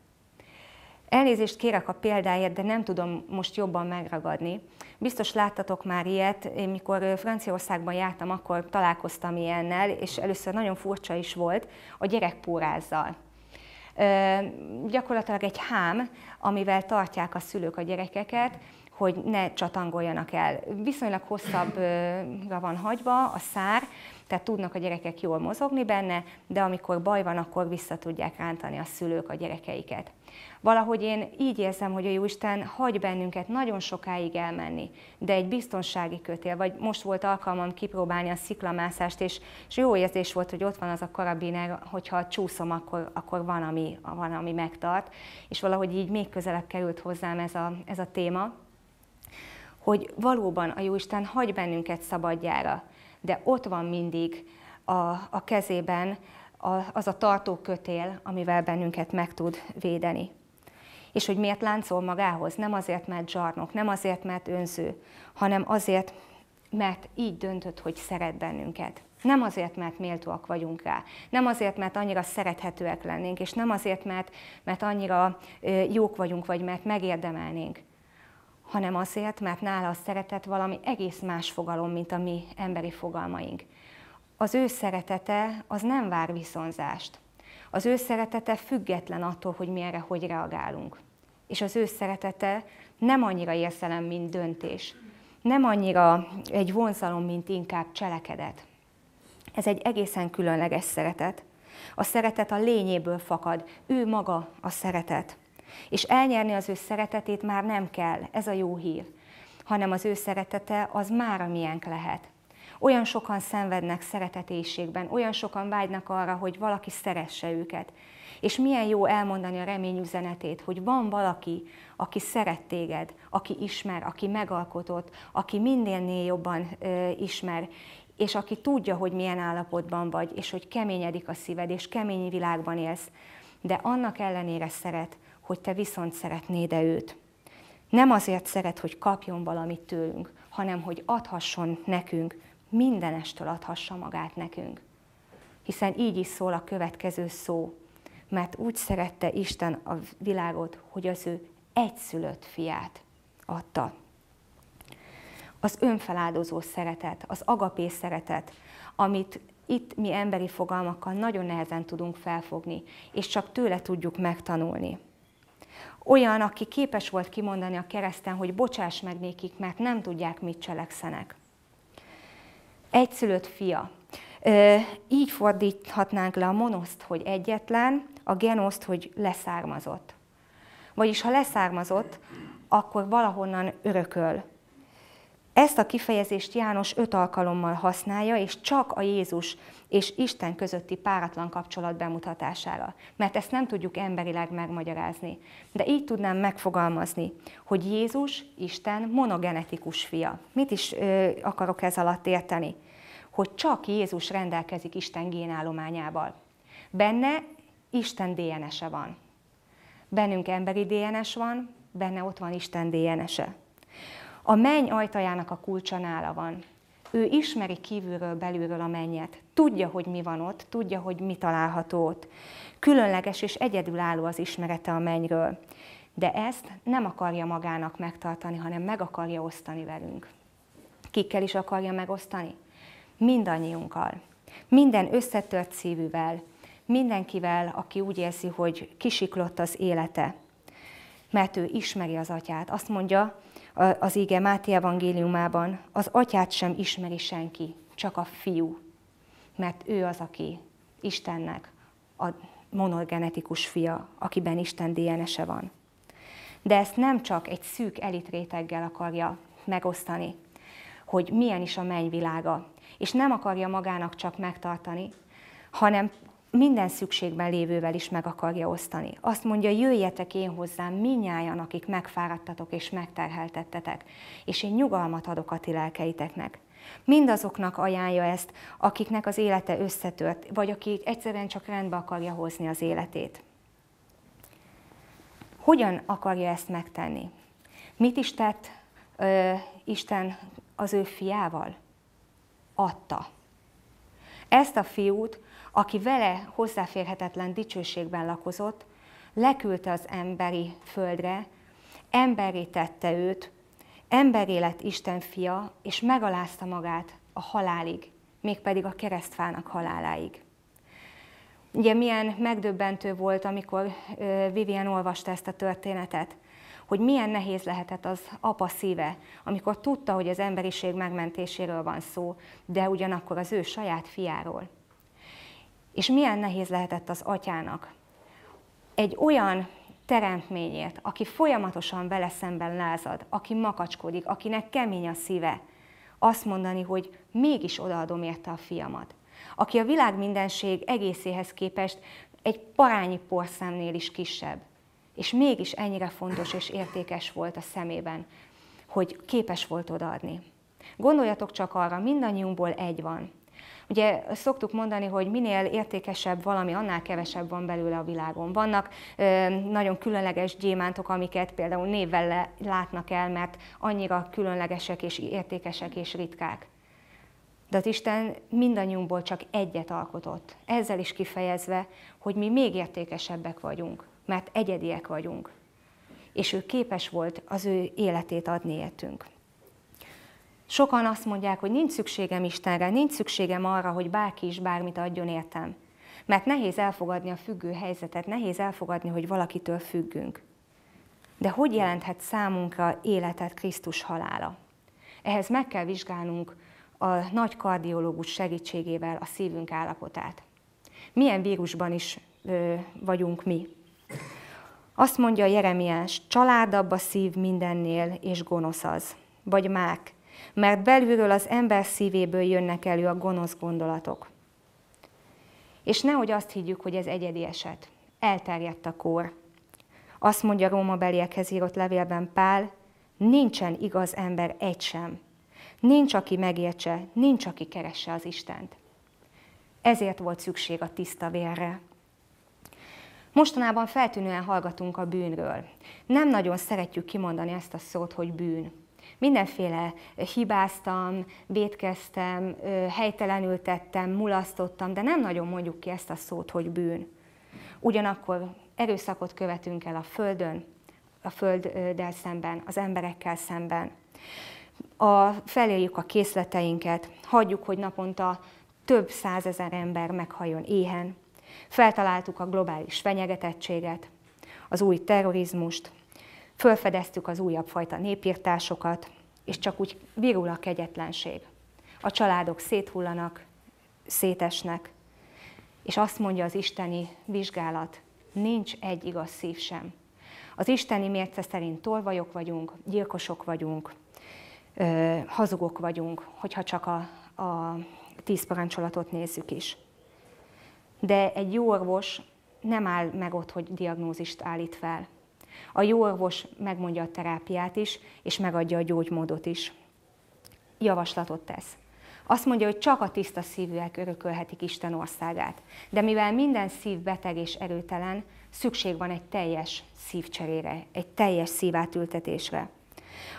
Elnézést kérek a példáért, de nem tudom most jobban megragadni. Biztos láttatok már ilyet, én mikor Franciaországban jártam, akkor találkoztam ilyennel, és először nagyon furcsa is volt, a gyerekpórázzal. Ö, gyakorlatilag egy hám, amivel tartják a szülők a gyerekeket, hogy ne csatangoljanak el. Viszonylag hosszabbra van hagyva a szár, tehát tudnak a gyerekek jól mozogni benne, de amikor baj van, akkor vissza tudják rántani a szülők a gyerekeiket. Valahogy én így érzem, hogy a Jóisten hagy bennünket nagyon sokáig elmenni, de egy biztonsági kötél, vagy most volt alkalmam kipróbálni a sziklamászást, és, és jó érzés volt, hogy ott van az a karabiner, hogyha csúszom, akkor, akkor van, ami, van, ami megtart, és valahogy így még közelebb került hozzám ez a, ez a téma, hogy valóban a Jóisten hagy bennünket szabadjára, de ott van mindig a, a kezében a, az a tartó kötél, amivel bennünket meg tud védeni. És hogy miért láncol magához? Nem azért, mert zsarnok, nem azért, mert önző, hanem azért, mert így döntött, hogy szeret bennünket. Nem azért, mert méltóak vagyunk rá, nem azért, mert annyira szerethetőek lennénk, és nem azért, mert, mert annyira jók vagyunk, vagy mert megérdemelnénk, hanem azért, mert nála a szeretet valami egész más fogalom, mint a mi emberi fogalmaink. Az ő szeretete az nem vár viszonzást. Az ő szeretete független attól, hogy mi erre hogy reagálunk. És az ő szeretete nem annyira érzelem, mint döntés. Nem annyira egy vonzalom, mint inkább cselekedet. Ez egy egészen különleges szeretet. A szeretet a lényéből fakad, ő maga a szeretet. És elnyerni az ő szeretetét már nem kell, ez a jó hír, hanem az ő szeretete az már a miénk lehet. Olyan sokan szenvednek szeretetéségben, olyan sokan vágynak arra, hogy valaki szeresse őket. És milyen jó elmondani a remény üzenetét, hogy van valaki, aki szeret téged, aki ismer, aki megalkotott, aki mindennél jobban ö, ismer, és aki tudja, hogy milyen állapotban vagy, és hogy keményedik a szíved, és kemény világban élsz, de annak ellenére szeret, hogy te viszont szeretnéd-e őt. Nem azért szeret, hogy kapjon valamit tőlünk, hanem hogy adhasson nekünk, mindenestől adhassa magát nekünk. Hiszen így is szól a következő szó, mert úgy szerette Isten a világot, hogy az ő egyszülött fiát adta. Az önfeláldozó szeretet, az agapé szeretet, amit itt mi emberi fogalmakkal nagyon nehezen tudunk felfogni, és csak tőle tudjuk megtanulni. Olyan, aki képes volt kimondani a kereszten, hogy bocsáss meg nékik, mert nem tudják, mit cselekszenek. Egyszülött fia. Így fordíthatnánk le a monoszt, hogy egyetlen, a genoszt, hogy leszármazott. Vagyis ha leszármazott, akkor valahonnan örököl. Ezt a kifejezést János öt alkalommal használja, és csak a Jézus és Isten közötti páratlan kapcsolat bemutatására. Mert ezt nem tudjuk emberileg megmagyarázni. De így tudnám megfogalmazni, hogy Jézus, Isten monogenetikus fia. Mit is ö, akarok ez alatt érteni? Hogy csak Jézus rendelkezik Isten génállományával. Benne Isten DNS-e van. Bennünk emberi DNS van, benne ott van Isten DNS-e. A menny ajtajának a kulcsa nála van. Ő ismeri kívülről, belülről a mennyet. Tudja, hogy mi van ott, tudja, hogy mi található ott. Különleges és egyedülálló az ismerete a mennyről. De ezt nem akarja magának megtartani, hanem meg akarja osztani velünk. Kikkel is akarja megosztani? Mindannyiunkkal. Minden összetört szívűvel, mindenkivel, aki úgy érzi, hogy kisiklott az élete, mert ő ismeri az atyát. Azt mondja az ige Máté evangéliumában, az atyát sem ismeri senki, csak a fiú, mert ő az, aki Istennek a monogenetikus fia, akiben Isten DNS-e van. De ezt nem csak egy szűk elitréteggel akarja megosztani, hogy milyen is a mennyvilága, és nem akarja magának csak megtartani, hanem minden szükségben lévővel is meg akarja osztani. Azt mondja, jöjjetek én hozzám minnyájan, akik megfáradtatok és megterheltettetek, és én nyugalmat adok a ti lelkeiteknek. Mindazoknak ajánlja ezt, akiknek az élete összetört, vagy aki egyszerűen csak rendbe akarja hozni az életét. Hogyan akarja ezt megtenni? Mit is tett ö, Isten az ő fiával? Adta. Ezt a fiút aki vele hozzáférhetetlen dicsőségben lakozott, leküldte az emberi földre, emberé tette őt, emberé lett Isten fia, és megalázta magát a halálig, mégpedig a keresztfának haláláig. Ugye milyen megdöbbentő volt, amikor Vivian olvasta ezt a történetet, hogy milyen nehéz lehetett az apa szíve, amikor tudta, hogy az emberiség megmentéséről van szó, de ugyanakkor az ő saját fiáról. És milyen nehéz lehetett az atyának egy olyan teremtményért, aki folyamatosan vele szemben lázad, aki makacskodik, akinek kemény a szíve, azt mondani, hogy mégis odaadom érte a fiamat. Aki a világ mindenség egészéhez képest egy parányi porszámnél is kisebb, és mégis ennyire fontos és értékes volt a szemében, hogy képes volt odaadni. Gondoljatok csak arra, mindannyiunkból egy van. Ugye szoktuk mondani, hogy minél értékesebb valami, annál kevesebb van belőle a világon. Vannak ö, nagyon különleges gyémántok, amiket például névvel látnak el, mert annyira különlegesek és értékesek és ritkák. De az Isten mindannyiunkból csak egyet alkotott. Ezzel is kifejezve, hogy mi még értékesebbek vagyunk, mert egyediek vagyunk. És ő képes volt az ő életét adni értünk. Sokan azt mondják, hogy nincs szükségem Istenre, nincs szükségem arra, hogy bárki is bármit adjon értem. Mert nehéz elfogadni a függő helyzetet, nehéz elfogadni, hogy valakitől függünk. De hogy jelenthet számunkra életet Krisztus halála? Ehhez meg kell vizsgálnunk a nagy kardiológus segítségével a szívünk állapotát. Milyen vírusban is ö, vagyunk mi? Azt mondja Jeremiás, családabb a szív mindennél, és gonosz az. Vagy Mák, mert belülről az ember szívéből jönnek elő a gonosz gondolatok. És nehogy azt higgyük, hogy ez egyedi eset. Elterjedt a kór. Azt mondja Róma beliekhez írott levélben Pál, nincsen igaz ember egy sem. Nincs, aki megértse, nincs, aki keresse az Istent. Ezért volt szükség a tiszta vérre. Mostanában feltűnően hallgatunk a bűnről. Nem nagyon szeretjük kimondani ezt a szót, hogy bűn mindenféle hibáztam, védkeztem, helytelenül tettem, mulasztottam, de nem nagyon mondjuk ki ezt a szót, hogy bűn. Ugyanakkor erőszakot követünk el a Földön, a Földdel szemben, az emberekkel szemben. A, feléljük a készleteinket, hagyjuk, hogy naponta több százezer ember meghajjon éhen. Feltaláltuk a globális fenyegetettséget, az új terrorizmust, Fölfedeztük az újabb fajta népírtásokat, és csak úgy virul a kegyetlenség. A családok széthullanak, szétesnek, és azt mondja az isteni vizsgálat, nincs egy igaz szív sem. Az isteni mérce szerint tolvajok vagyunk, gyilkosok vagyunk, hazugok vagyunk, hogyha csak a, a tíz parancsolatot nézzük is. De egy jó orvos nem áll meg ott, hogy diagnózist állít fel. A jó orvos megmondja a terápiát is, és megadja a gyógymódot is. Javaslatot tesz. Azt mondja, hogy csak a tiszta szívűek örökölhetik Isten országát. De mivel minden szív beteg és erőtelen, szükség van egy teljes szívcserére, egy teljes szívátültetésre.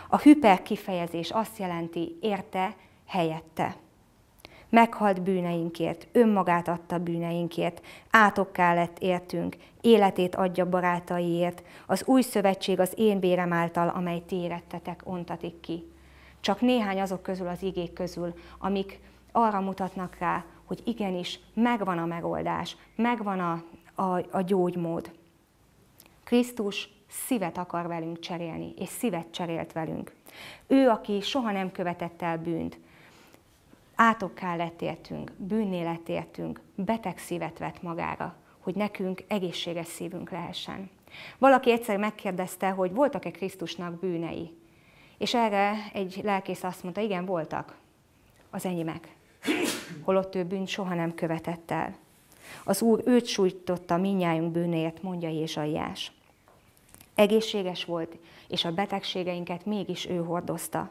A hyper kifejezés azt jelenti érte, helyette meghalt bűneinkért, önmagát adta bűneinkért, átokká lett értünk, életét adja barátaiért, az új szövetség az én bérem által, amely ti érettetek, ontatik ki. Csak néhány azok közül az igék közül, amik arra mutatnak rá, hogy igenis megvan a megoldás, megvan a, a, a gyógymód. Krisztus szívet akar velünk cserélni, és szívet cserélt velünk. Ő, aki soha nem követett el bűnt, átokká letértünk, bűnné letértünk, beteg szívet vett magára, hogy nekünk egészséges szívünk lehessen. Valaki egyszer megkérdezte, hogy voltak-e Krisztusnak bűnei. És erre egy lelkész azt mondta, igen, voltak. Az enyémek. Holott ő bűnt soha nem követett el. Az Úr őt sújtotta minnyájunk bűnéért, mondja Jézsaiás. Egészséges volt, és a betegségeinket mégis ő hordozta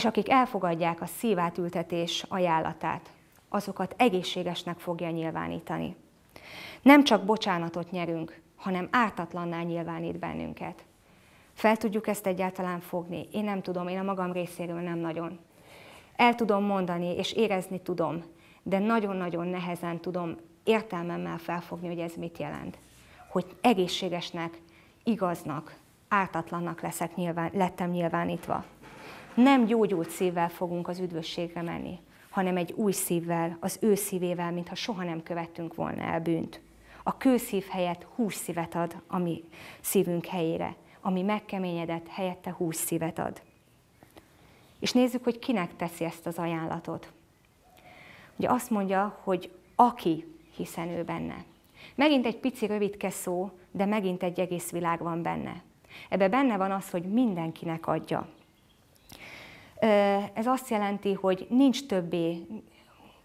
és akik elfogadják a szívátültetés ajánlatát, azokat egészségesnek fogja nyilvánítani. Nem csak bocsánatot nyerünk, hanem ártatlanná nyilvánít bennünket. Fel tudjuk ezt egyáltalán fogni? Én nem tudom, én a magam részéről nem nagyon. El tudom mondani, és érezni tudom, de nagyon-nagyon nehezen tudom értelmemmel felfogni, hogy ez mit jelent. Hogy egészségesnek, igaznak, ártatlannak leszek nyilván, lettem nyilvánítva nem gyógyult szívvel fogunk az üdvösségre menni, hanem egy új szívvel, az ő szívével, mintha soha nem követtünk volna el bűnt. A kőszív helyett hússzívet ad a mi szívünk helyére. Ami megkeményedett, helyette hússzívet ad. És nézzük, hogy kinek teszi ezt az ajánlatot. Ugye azt mondja, hogy aki, hiszen ő benne. Megint egy pici rövidke szó, de megint egy egész világ van benne. Ebbe benne van az, hogy mindenkinek adja. Ez azt jelenti, hogy nincs többé,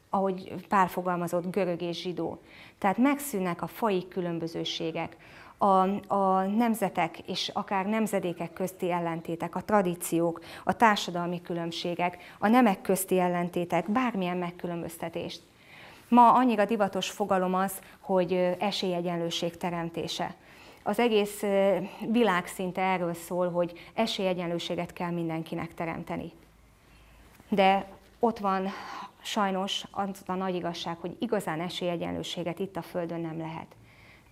ahogy pár fogalmazott, görög és zsidó. Tehát megszűnnek a fai különbözőségek, a, a nemzetek és akár nemzedékek közti ellentétek, a tradíciók, a társadalmi különbségek, a nemek közti ellentétek, bármilyen megkülönböztetést. Ma annyira divatos fogalom az, hogy esélyegyenlőség teremtése. Az egész világ szinte erről szól, hogy esélyegyenlőséget kell mindenkinek teremteni. De ott van sajnos az a nagy igazság, hogy igazán esélyegyenlőséget itt a Földön nem lehet.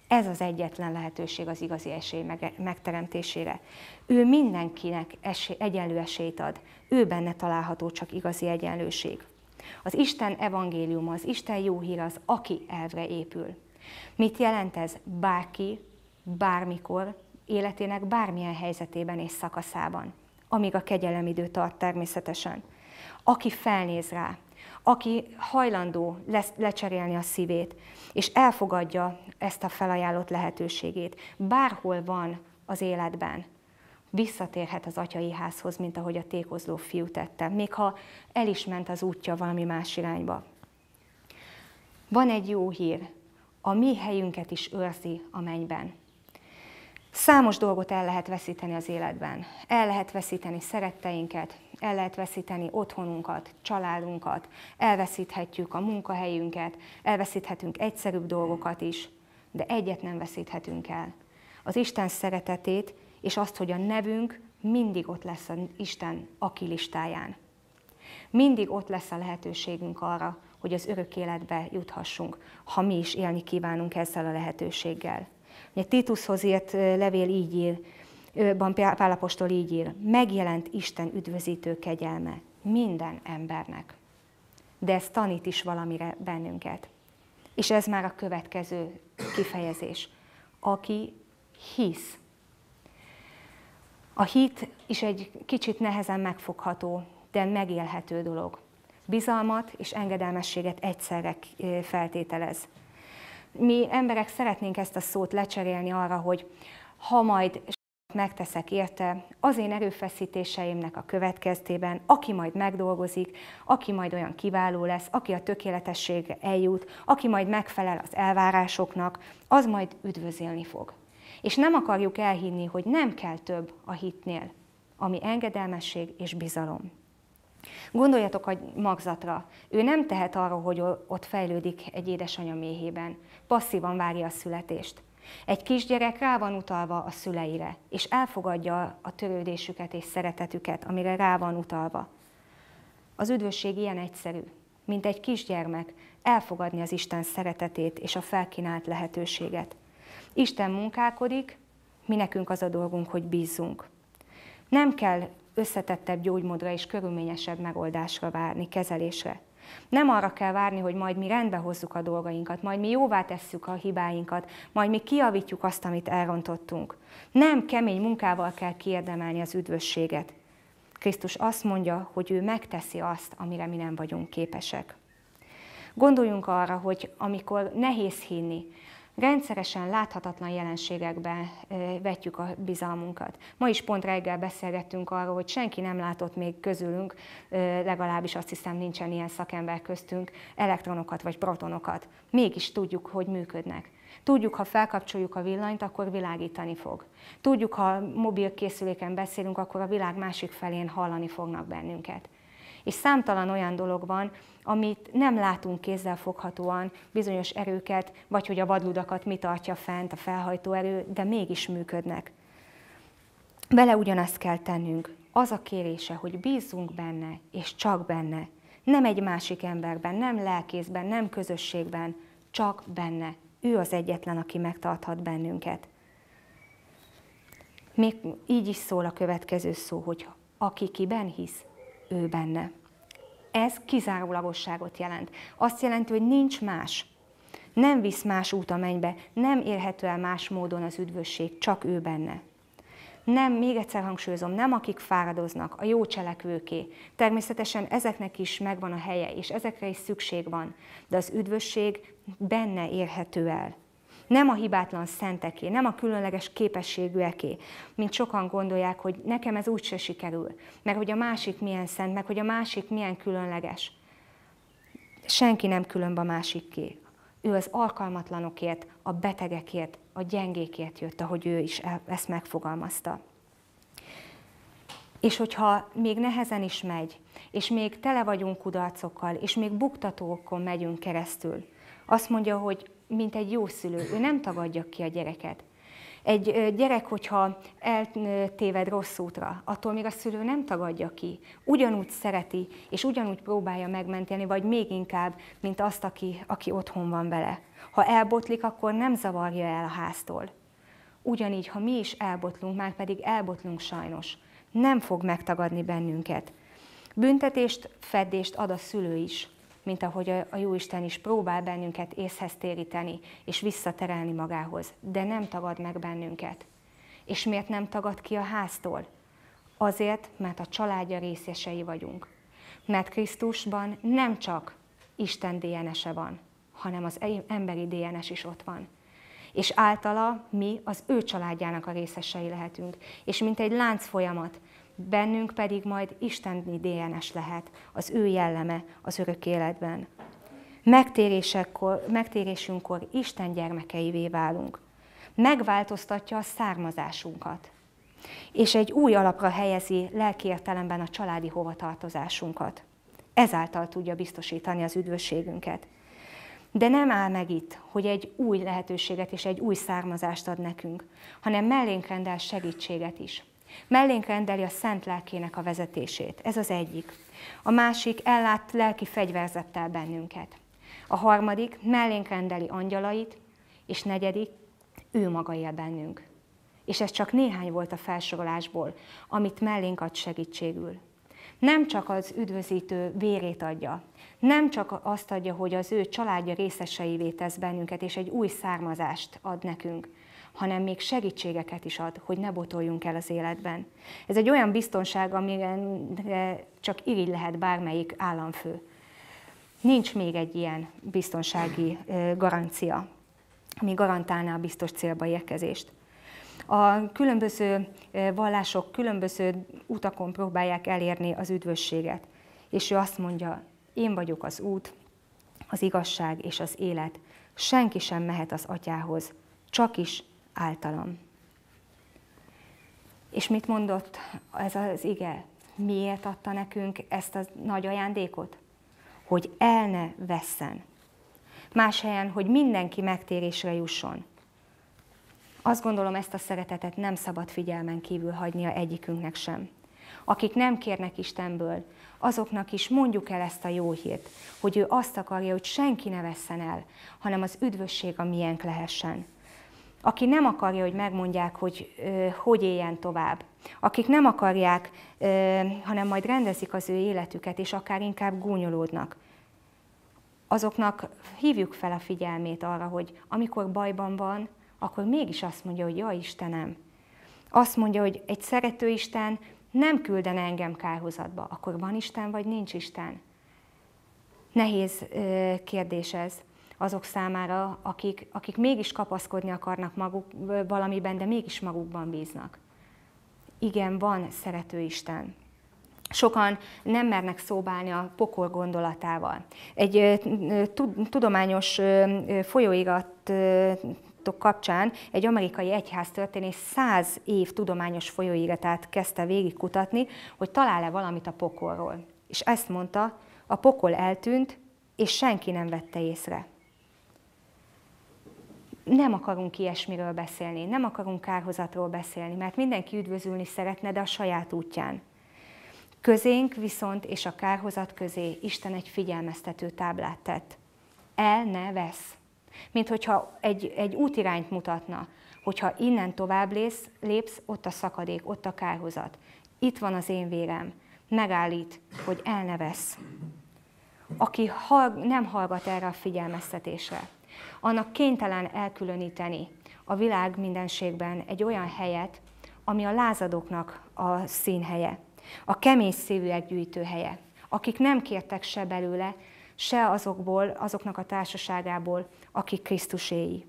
Ez az egyetlen lehetőség az igazi esély megteremtésére. Ő mindenkinek esély, egyenlő esélyt ad. Ő benne található csak igazi egyenlőség. Az Isten evangéliuma, az Isten jó hír az, aki elvre épül. Mit jelent ez? Bárki, bármikor, életének bármilyen helyzetében és szakaszában, amíg a kegyelemidő tart természetesen. Aki felnéz rá, aki hajlandó lesz, lecserélni a szívét, és elfogadja ezt a felajánlott lehetőségét, bárhol van az életben, visszatérhet az atyai házhoz, mint ahogy a tékozló fiú tette, még ha el is ment az útja valami más irányba. Van egy jó hír, a mi helyünket is őrzi a mennyben. Számos dolgot el lehet veszíteni az életben. El lehet veszíteni szeretteinket, el lehet veszíteni otthonunkat, családunkat, elveszíthetjük a munkahelyünket, elveszíthetünk egyszerűbb dolgokat is, de egyet nem veszíthetünk el. Az Isten szeretetét és azt, hogy a nevünk mindig ott lesz az Isten aki listáján. Mindig ott lesz a lehetőségünk arra, hogy az örök életbe juthassunk, ha mi is élni kívánunk ezzel a lehetőséggel. Ugye Titushoz írt levél így ír, Pálapostól így ír, megjelent Isten üdvözítő kegyelme minden embernek. De ez tanít is valamire bennünket. És ez már a következő kifejezés. Aki hisz. A hit is egy kicsit nehezen megfogható, de megélhető dolog. Bizalmat és engedelmességet egyszerre feltételez. Mi emberek szeretnénk ezt a szót lecserélni arra, hogy ha majd megteszek érte az én erőfeszítéseimnek a következtében, aki majd megdolgozik, aki majd olyan kiváló lesz, aki a tökéletességre eljut, aki majd megfelel az elvárásoknak, az majd üdvözélni fog. És nem akarjuk elhinni, hogy nem kell több a hitnél, ami engedelmesség és bizalom. Gondoljatok a magzatra. Ő nem tehet arról, hogy ott fejlődik egy édesanyja méhében. Passzívan várja a születést. Egy kisgyerek rá van utalva a szüleire, és elfogadja a törődésüket és szeretetüket, amire rá van utalva. Az üdvösség ilyen egyszerű, mint egy kisgyermek elfogadni az Isten szeretetét és a felkínált lehetőséget. Isten munkálkodik, mi nekünk az a dolgunk, hogy bízzunk. Nem kell összetettebb gyógymódra és körülményesebb megoldásra várni, kezelésre. Nem arra kell várni, hogy majd mi rendbe hozzuk a dolgainkat, majd mi jóvá tesszük a hibáinkat, majd mi kiavítjuk azt, amit elrontottunk. Nem kemény munkával kell kiérdemelni az üdvösséget. Krisztus azt mondja, hogy ő megteszi azt, amire mi nem vagyunk képesek. Gondoljunk arra, hogy amikor nehéz hinni, rendszeresen láthatatlan jelenségekbe vetjük a bizalmunkat. Ma is pont reggel beszélgettünk arról, hogy senki nem látott még közülünk, legalábbis azt hiszem nincsen ilyen szakember köztünk, elektronokat vagy protonokat. Mégis tudjuk, hogy működnek. Tudjuk, ha felkapcsoljuk a villanyt, akkor világítani fog. Tudjuk, ha mobil készüléken beszélünk, akkor a világ másik felén hallani fognak bennünket. És számtalan olyan dolog van, amit nem látunk kézzel foghatóan, bizonyos erőket, vagy hogy a vadludakat mi tartja fent, a felhajtó erő, de mégis működnek. Bele ugyanazt kell tennünk. Az a kérése, hogy bízzunk benne, és csak benne. Nem egy másik emberben, nem lelkészben, nem közösségben, csak benne. Ő az egyetlen, aki megtarthat bennünket. Még így is szól a következő szó, hogy aki kiben hisz, ő benne. Ez kizárólagosságot jelent. Azt jelenti, hogy nincs más. Nem visz más út a mennybe, nem érhető el más módon az üdvösség, csak ő benne. Nem, még egyszer hangsúlyozom, nem akik fáradoznak, a jó cselekvőké. Természetesen ezeknek is megvan a helye, és ezekre is szükség van, de az üdvösség benne érhető el. Nem a hibátlan szenteké, nem a különleges képességűeké, mint sokan gondolják, hogy nekem ez úgyse sikerül, meg hogy a másik milyen szent, meg hogy a másik milyen különleges. Senki nem különb a másikké. Ő az alkalmatlanokért, a betegekért, a gyengékért jött, ahogy ő is ezt megfogalmazta. És hogyha még nehezen is megy, és még tele vagyunk kudarcokkal, és még buktatókon megyünk keresztül, azt mondja, hogy mint egy jó szülő, ő nem tagadja ki a gyereket. Egy gyerek, hogyha eltéved rossz útra, attól még a szülő nem tagadja ki. Ugyanúgy szereti, és ugyanúgy próbálja megmenteni, vagy még inkább, mint azt, aki, aki otthon van vele. Ha elbotlik, akkor nem zavarja el a háztól. Ugyanígy, ha mi is elbotlunk, már pedig elbotlunk sajnos, nem fog megtagadni bennünket. Büntetést, feddést ad a szülő is, mint ahogy a Jóisten is próbál bennünket észhez téríteni, és visszaterelni magához, de nem tagad meg bennünket. És miért nem tagad ki a háztól? Azért, mert a családja részesei vagyunk. Mert Krisztusban nem csak Isten DNS-e van, hanem az emberi DNS is ott van. És általa mi az ő családjának a részesei lehetünk. És mint egy lánc folyamat, bennünk pedig majd isteni DNS lehet, az ő jelleme az örök életben. Megtérésünkkor Isten gyermekeivé válunk. Megváltoztatja a származásunkat, és egy új alapra helyezi lelki értelemben a családi hovatartozásunkat. Ezáltal tudja biztosítani az üdvösségünket. De nem áll meg itt, hogy egy új lehetőséget és egy új származást ad nekünk, hanem mellénk rendel segítséget is. Mellénk rendeli a szent lelkének a vezetését. Ez az egyik. A másik ellát lelki fegyverzettel bennünket. A harmadik mellénk rendeli angyalait, és negyedik, ő maga él bennünk. És ez csak néhány volt a felsorolásból, amit mellénk ad segítségül. Nem csak az üdvözítő vérét adja, nem csak azt adja, hogy az ő családja részeseivé tesz bennünket, és egy új származást ad nekünk, hanem még segítségeket is ad, hogy ne botoljunk el az életben. Ez egy olyan biztonság, amire csak irigy lehet bármelyik államfő. Nincs még egy ilyen biztonsági garancia, ami garantálná a biztos célba érkezést. A különböző vallások különböző utakon próbálják elérni az üdvösséget. És ő azt mondja, én vagyok az út, az igazság és az élet. Senki sem mehet az atyához, csak is általam. És mit mondott ez az ige? Miért adta nekünk ezt a nagy ajándékot? Hogy el ne vesszen. Más helyen, hogy mindenki megtérésre jusson. Azt gondolom, ezt a szeretetet nem szabad figyelmen kívül hagynia egyikünknek sem. Akik nem kérnek Istenből, azoknak is mondjuk el ezt a jó hírt, hogy ő azt akarja, hogy senki ne vesszen el, hanem az üdvösség a miénk lehessen aki nem akarja, hogy megmondják, hogy hogy éljen tovább, akik nem akarják, hanem majd rendezik az ő életüket, és akár inkább gúnyolódnak, azoknak hívjuk fel a figyelmét arra, hogy amikor bajban van, akkor mégis azt mondja, hogy ja Istenem. Azt mondja, hogy egy szerető Isten nem külden engem kárhozatba. Akkor van Isten, vagy nincs Isten? Nehéz kérdés ez azok számára, akik, akik mégis kapaszkodni akarnak maguk valamiben, de mégis magukban bíznak. Igen, van szerető Isten. Sokan nem mernek szóbálni a pokol gondolatával. Egy tudományos folyóirat kapcsán egy amerikai egyház történész száz év tudományos folyóiratát kezdte végigkutatni, hogy talál-e valamit a pokolról. És ezt mondta, a pokol eltűnt, és senki nem vette észre nem akarunk ilyesmiről beszélni, nem akarunk kárhozatról beszélni, mert mindenki üdvözülni szeretne, de a saját útján. Közénk viszont és a kárhozat közé Isten egy figyelmeztető táblát tett. El ne vesz. Mint hogyha egy, egy útirányt mutatna, hogyha innen tovább lépsz, lépsz, ott a szakadék, ott a kárhozat. Itt van az én vérem. Megállít, hogy el ne vesz. Aki hall, nem hallgat erre a figyelmeztetésre, Annak kénytelen elkülöníteni a világ mindenségben egy olyan helyet, ami a lázadóknak a színhelye, a kemény szívűek gyűjtőhelye, akik nem kértek se belőle, se azokból, azoknak a társaságából, akik Krisztuséi.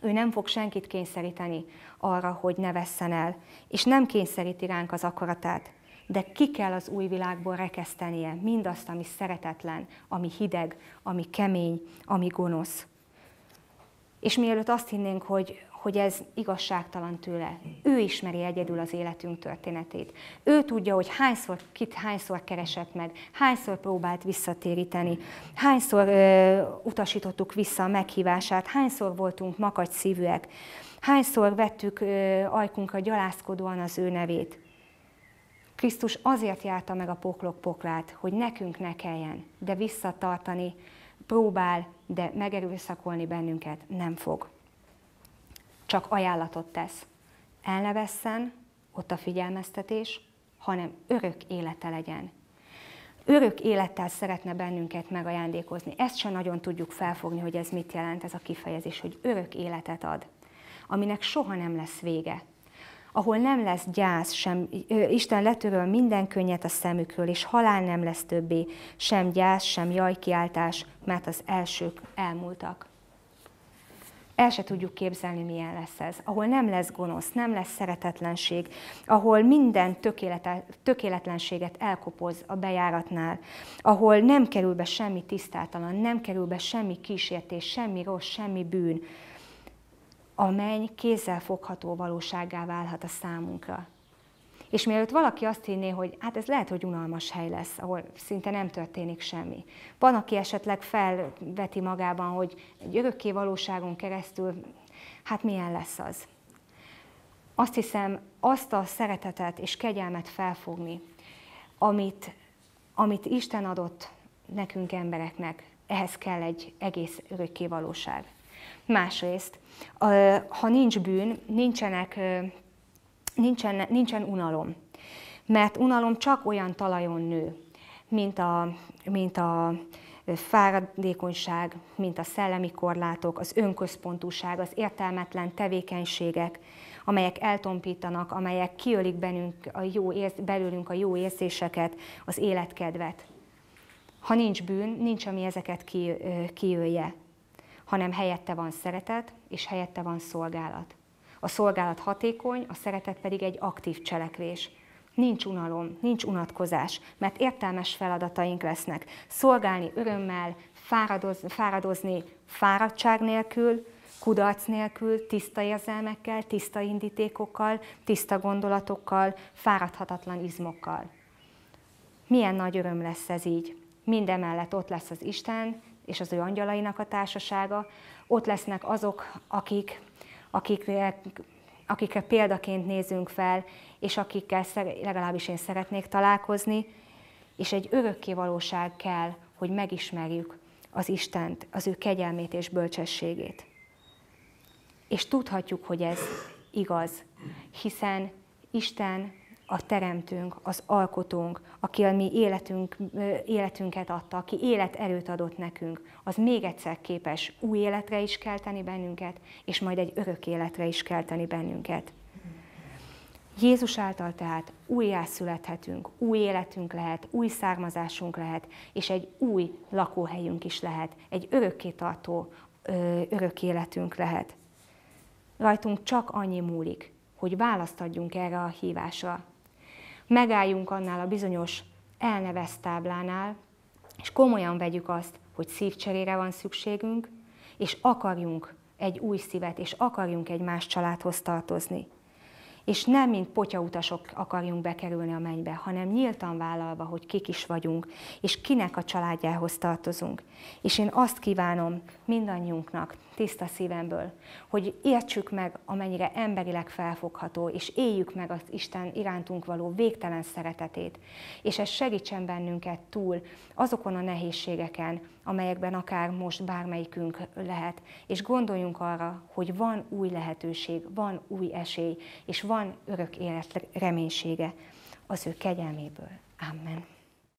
Ő nem fog senkit kényszeríteni arra, hogy ne vesszen el, és nem kényszeríti ránk az akaratát, de ki kell az új világból rekesztenie mindazt, ami szeretetlen, ami hideg, ami kemény, ami gonosz. És mielőtt azt hinnénk, hogy, hogy ez igazságtalan tőle. Ő ismeri egyedül az életünk történetét. Ő tudja, hogy hányszor, kit hányszor keresett meg, hányszor próbált visszatéríteni, hányszor ö, utasítottuk vissza a meghívását, hányszor voltunk makacs szívűek, hányszor vettük ö, ajkunkra gyalászkodóan az ő nevét. Krisztus azért járta meg a poklok poklát, hogy nekünk ne kelljen, de visszatartani, próbál, de megerőszakolni bennünket nem fog csak ajánlatot tesz. El ne vesszen, ott a figyelmeztetés, hanem örök élete legyen. Örök élettel szeretne bennünket megajándékozni. Ezt sem nagyon tudjuk felfogni, hogy ez mit jelent, ez a kifejezés, hogy örök életet ad, aminek soha nem lesz vége. Ahol nem lesz gyász, sem, Isten letöröl minden könnyet a szemükről, és halál nem lesz többé, sem gyász, sem jajkiáltás, mert az elsők elmúltak el se tudjuk képzelni, milyen lesz ez. Ahol nem lesz gonosz, nem lesz szeretetlenség, ahol minden tökéletlenséget elkopoz a bejáratnál, ahol nem kerül be semmi tisztátalan, nem kerül be semmi kísértés, semmi rossz, semmi bűn, a menny kézzel fogható valóságá válhat a számunkra. És mielőtt valaki azt hinné, hogy hát ez lehet, hogy unalmas hely lesz, ahol szinte nem történik semmi. Van, aki esetleg felveti magában, hogy egy örökké valóságon keresztül, hát milyen lesz az. Azt hiszem, azt a szeretetet és kegyelmet felfogni, amit, amit Isten adott nekünk embereknek, ehhez kell egy egész örökké valóság. Másrészt, ha nincs bűn, nincsenek nincsen, nincsen unalom. Mert unalom csak olyan talajon nő, mint a, mint a fáradékonyság, mint a szellemi korlátok, az önközpontúság, az értelmetlen tevékenységek, amelyek eltompítanak, amelyek kiölik bennünk a jó érz, belőlünk a jó érzéseket, az életkedvet. Ha nincs bűn, nincs, ami ezeket ki, hanem helyette van szeretet, és helyette van szolgálat. A szolgálat hatékony, a szeretet pedig egy aktív cselekvés. Nincs unalom, nincs unatkozás, mert értelmes feladataink lesznek. Szolgálni örömmel, fáradoz, fáradozni fáradtság nélkül, kudarc nélkül, tiszta érzelmekkel, tiszta indítékokkal, tiszta gondolatokkal, fáradhatatlan izmokkal. Milyen nagy öröm lesz ez így. Mindemellett ott lesz az Isten és az ő angyalainak a társasága, ott lesznek azok, akik akikre, akikre példaként nézünk fel, és akikkel legalábbis én szeretnék találkozni, és egy örökké valóság kell, hogy megismerjük az Istent, az ő kegyelmét és bölcsességét. És tudhatjuk, hogy ez igaz, hiszen Isten a teremtünk, az alkotónk, aki a mi életünk, életünket adta, aki életerőt adott nekünk, az még egyszer képes új életre is kelteni bennünket, és majd egy örök életre is kelteni bennünket. Jézus által tehát újjászülethetünk, új életünk lehet, új származásunk lehet, és egy új lakóhelyünk is lehet, egy örökké tartó örök életünk lehet. Rajtunk csak annyi múlik, hogy választ adjunk erre a hívásra, megálljunk annál a bizonyos elnevez táblánál, és komolyan vegyük azt, hogy szívcserére van szükségünk, és akarjunk egy új szívet, és akarjunk egy más családhoz tartozni és nem mint potyautasok akarjunk bekerülni a mennybe, hanem nyíltan vállalva, hogy kik is vagyunk, és kinek a családjához tartozunk. És én azt kívánom mindannyiunknak, tiszta szívemből, hogy értsük meg, amennyire emberileg felfogható, és éljük meg az Isten irántunk való végtelen szeretetét, és ez segítsen bennünket túl azokon a nehézségeken, amelyekben akár most bármelyikünk lehet, és gondoljunk arra, hogy van új lehetőség, van új esély, és van örök élet reménysége az ő kegyelméből. Amen.